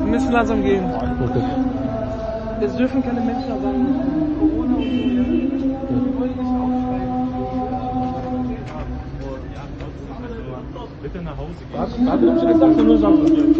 Es müssen langsam gehen. Okay. Es dürfen keine Menschen sein. Corona und so. Ja. Bitte nach Hause gehen. Was? Warte, du hast nur Samstag.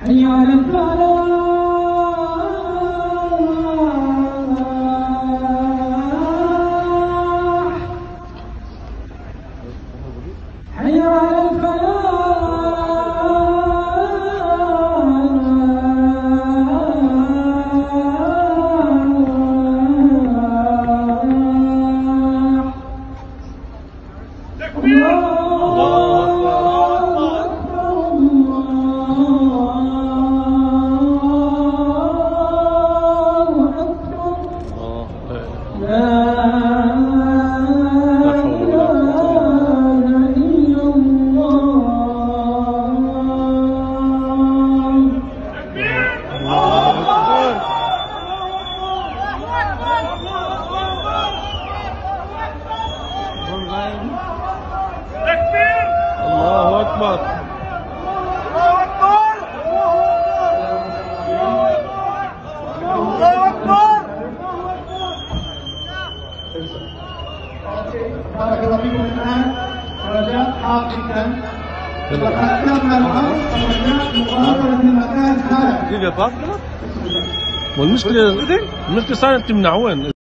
حي على الفلاح. حي على الفلاح. الله الله أكبر. رجاء حقيقة وختمنا الأمر رجاء مغادرة المكان حالا والمشكلة المشكلة صارت تمنعون